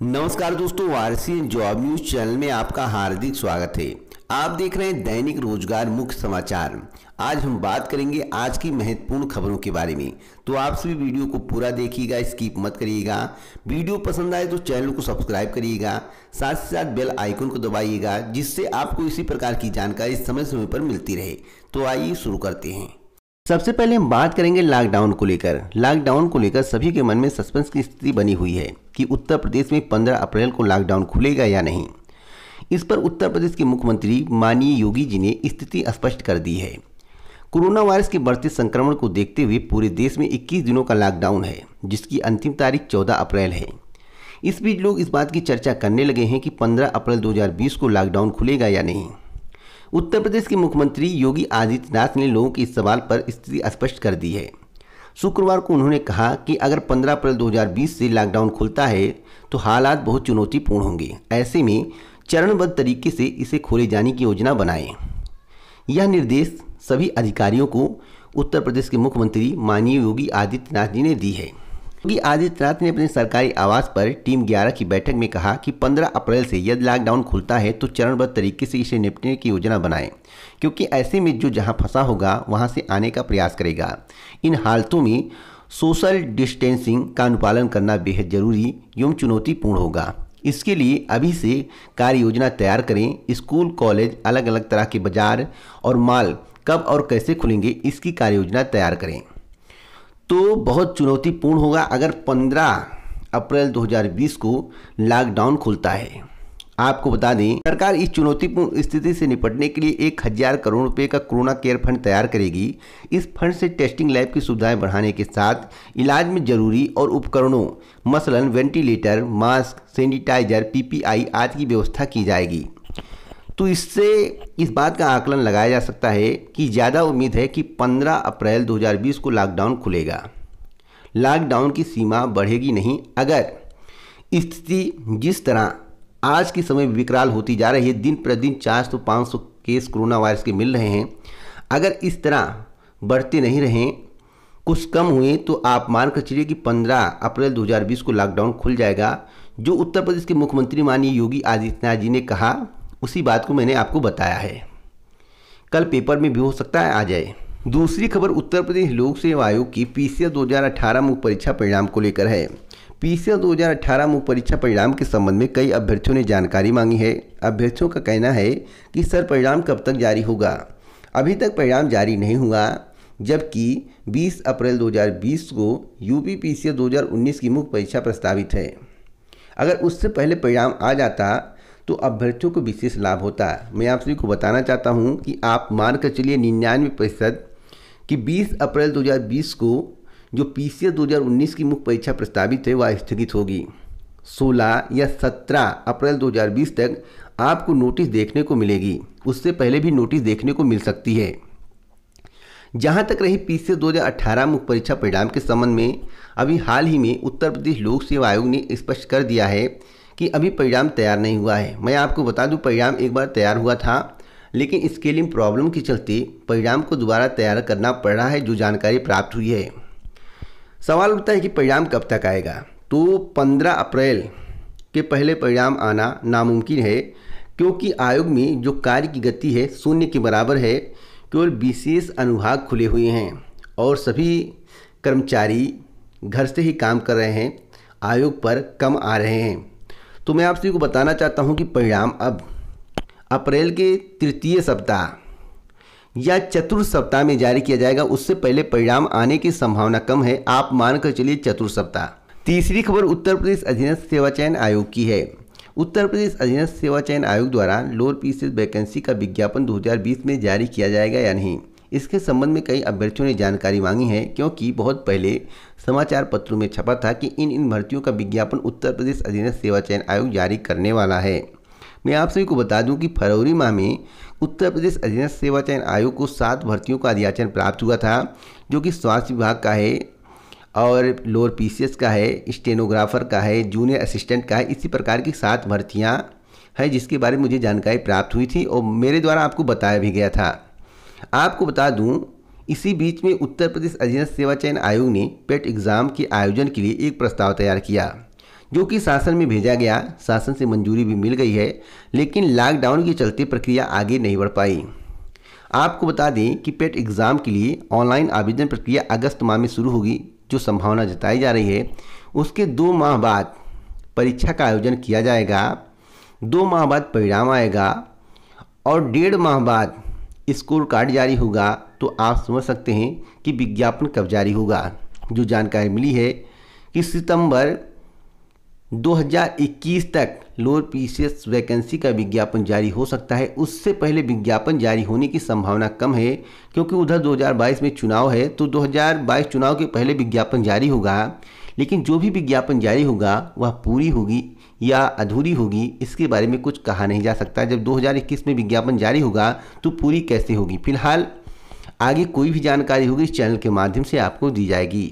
नमस्कार दोस्तों Warsi job news channel में आपका हार्दिक स्वागत है। आप देख रहे हैं दैनिक रोज़गार मुख्य समाचार। आज हम बात करेंगे आज की महत्वपूर्ण खबरों के बारे में। तो आप सभी वीडियो को पूरा देखिएगा, स्किप मत करिएगा। वीडियो पसंद आए तो चैनल को सब्सक्राइब करिएगा, साथ ही साथ बेल आइकन को दबाइएगा, जिससे आपको इसी प्रकार की जानकारी समय समय पर मिलती रहे। तो आइए शुरू करते हैं। सबसे पहले हम बात करेंगे लॉकडाउन को लेकर। लॉकडाउन को लेकर सभी के मन में सस्पेंस की स्थिति बनी हुई है कि उत्तर प्रदेश में 15 अप्रैल को लॉकडाउन खुलेगा या नहीं। इस पर उत्तर प्रदेश के मुख्यमंत्री माननीय योगी जी ने स्थिति स्पष्ट कर दी है। कोरोना वायरस के बढ़ते संक्रमण को देखते हुए पूरे देश में 21 दिनों का लॉकडाउन है, जिसकी अंतिम तारीख 14 अप्रैल है। इस बीच लोग इस बात की चर्चा करने लगे हैं कि 15 अप्रैल 2020 को लॉकडाउन खुलेगा या नहीं। उत्तर प्रदेश के मुख्यमंत्री योगी आदित्यनाथ ने लोगों के इस सवाल पर स्थिति स्पष्ट कर दी है। शुक्रवार को उन्होंने कहा कि अगर 15 अप्रैल 2020 से लॉकडाउन खुलता है तो हालात बहुत चुनौतीपूर्ण होंगे। ऐसे में चरणबद्ध तरीके से इसे खोले जाने की योजना बनाएँ। यह निर्देश सभी अधिकारियों को उत्तर प्रदेश के मुख्यमंत्री माननीय योगी आदित्यनाथ जी ने दी है। योगी आदित्यनाथ ने अपने सरकारी आवास पर टीम 11 की बैठक में कहा कि 15 अप्रैल से यदि लॉकडाउन खुलता है तो चरणबद्ध तरीके से इसे निपटने की योजना बनाएँ, क्योंकि ऐसे में जो जहाँ फंसा होगा, वहाँ से आने का प्रयास करेगा। इन हालतों में सोशल डिस्टेंसिंग का अनुपालन करना बेहद ज़रूरी एवं चुनौतीपूर्ण होगा। इसके लिए अभी से कार्य योजना तैयार करें। स्कूल, कॉलेज अलग अलग तरह के बाज़ार और माल कब और कैसे खुलेंगे, इसकी कार्य योजना तैयार करें। तो बहुत चुनौतीपूर्ण होगा अगर 15 अप्रैल 2020 को लॉकडाउन खुलता है। आपको बता दें, सरकार इस चुनौतीपूर्ण स्थिति से निपटने के लिए एक हज़ार करोड़ रुपए का कोरोना केयर फंड तैयार करेगी। इस फंड से टेस्टिंग लैब की सुविधाएँ बढ़ाने के साथ इलाज में ज़रूरी और उपकरणों, मसलन, वेंटिलेटर, मास्क, सैनिटाइजर, पीपीआई आदि की व्यवस्था की जाएगी। तो इससे इस बात का आकलन लगाया जा सकता है कि ज़्यादा उम्मीद है कि 15 अप्रैल 2020 को लॉकडाउन खुलेगा। लॉकडाउन की सीमा बढ़ेगी नहीं, अगर स्थिति जिस तरह आज के समय विकराल होती जा रही है, दिन प्रतिदिन चार सौ पाँच सौ केस कोरोना वायरस के मिल रहे हैं, अगर इस तरह बढ़ते नहीं रहें, कुछ कम हुए तो आप मानकर चलिए कि 15 अप्रैल 2020 को लॉकडाउन खुल जाएगा, जो उत्तर प्रदेश के मुख्यमंत्री माननीय योगी आदित्यनाथ जी ने कहा उसी बात को मैंने आपको बताया है। कल पेपर में भी हो सकता है आ जाए। दूसरी खबर, उत्तर प्रदेश लोक सेवा आयोग की पीसीएस 2018 मुख्य परीक्षा परिणाम को लेकर है। पीसीएस 2018 मुख्य परीक्षा परिणाम के संबंध में कई अभ्यर्थियों ने जानकारी मांगी है। अभ्यर्थियों का कहना है कि सर, परिणाम कब तक जारी होगा? अभी तक परिणाम जारी नहीं हुआ, जबकि 20 अप्रैल 2020 को यूपी पीसीएस 2019 की मुख्य परीक्षा प्रस्तावित है। अगर उससे पहले परिणाम आ जाता तो अभ्यर्थियों को विशेष लाभ होता है। मैं आप सभी को बताना चाहता हूँ कि आप मान कर चलिए निन्यानवे प्रतिशत कि 20 अप्रैल 2020 को जो पी सी की मुख्य परीक्षा प्रस्तावित है, वह स्थगित होगी। 16 या 17 अप्रैल 2020 तक आपको नोटिस देखने को मिलेगी। उससे पहले भी नोटिस देखने को मिल सकती है। जहाँ तक रही पी सी मुख्य परीक्षा परिणाम के संबंध में, अभी हाल ही में उत्तर प्रदेश लोक सेवा आयोग ने स्पष्ट कर दिया है कि अभी परिणाम तैयार नहीं हुआ है। मैं आपको बता दूँ, परिणाम एक बार तैयार हुआ था, लेकिन इसके लिए प्रॉब्लम के चलते परिणाम को दोबारा तैयार करना पड़ रहा है, जो जानकारी प्राप्त हुई है। सवाल उठता है कि परिणाम कब तक आएगा? तो 15 अप्रैल के पहले परिणाम आना नामुमकिन है, क्योंकि आयोग में जो कार्य की गति है, शून्य के बराबर है, केवल विशेष अनुभाग खुले हुए हैं और सभी कर्मचारी घर से ही काम कर रहे हैं, आयोग पर कम आ रहे हैं। तो मैं आप सभी को बताना चाहता हूँ कि परिणाम अब अप्रैल के तृतीय सप्ताह या चतुर्थ सप्ताह में जारी किया जाएगा। उससे पहले परिणाम आने की संभावना कम है। आप मानकर चलिए चतुर्थ सप्ताह। तीसरी खबर, उत्तर प्रदेश अधीनस्थ सेवा चयन आयोग की है। उत्तर प्रदेश अधीनस्थ सेवा चयन आयोग द्वारा लोअर पीसीएस वैकेंसी का विज्ञापन 2020 में जारी किया जाएगा या नहीं? इसके संबंध में कई अभ्यर्थियों ने जानकारी मांगी है, क्योंकि बहुत पहले समाचार पत्रों में छपा था कि इन इन भर्तियों का विज्ञापन उत्तर प्रदेश अधीनस्थ सेवा चयन आयोग जारी करने वाला है। मैं आप सभी को बता दूँ कि फरवरी माह में उत्तर प्रदेश अधीनस्थ सेवा चयन आयोग को सात भर्तियों का अधियाचन प्राप्त हुआ था, जो कि स्वास्थ्य विभाग का है और लोअर पीसीएस का है, स्टेनोग्राफर का है, जूनियर असिस्टेंट का है, इसी प्रकार की सात भर्तियाँ हैं जिसके बारे में मुझे जानकारी प्राप्त हुई थी और मेरे द्वारा आपको बताया भी गया था। आपको बता दूँ, इसी बीच में उत्तर प्रदेश अधीनस्थ सेवा चयन आयोग ने पेट एग्ज़ाम के आयोजन के लिए एक प्रस्ताव तैयार किया, जो कि शासन में भेजा गया। शासन से मंजूरी भी मिल गई है, लेकिन लॉकडाउन के चलते प्रक्रिया आगे नहीं बढ़ पाई। आपको बता दें कि पेट एग्ज़ाम के लिए ऑनलाइन आवेदन प्रक्रिया अगस्त माह में शुरू होगी, जो संभावना जताई जा रही है। उसके दो माह बाद परीक्षा का आयोजन किया जाएगा, दो माह बाद परिणाम आएगा और डेढ़ माह बाद स्कोर कार्ड जारी होगा तो आप समझ सकते हैं कि विज्ञापन कब जारी होगा। जो जानकारी मिली है कि सितंबर 2021 तक लोअर पीसीएस वैकेंसी का विज्ञापन जारी हो सकता है। उससे पहले विज्ञापन जारी होने की संभावना कम है, क्योंकि उधर 2022 में चुनाव है तो 2022 चुनाव के पहले विज्ञापन जारी होगा। लेकिन जो भी विज्ञापन जारी होगा, वह पूरी होगी। या अधूरी होगी, इसके बारे में कुछ कहा नहीं जा सकता। जब 2021 में विज्ञापन जारी होगा तो पूरी कैसे होगी? फ़िलहाल आगे कोई भी जानकारी होगी इस चैनल के माध्यम से आपको दी जाएगी।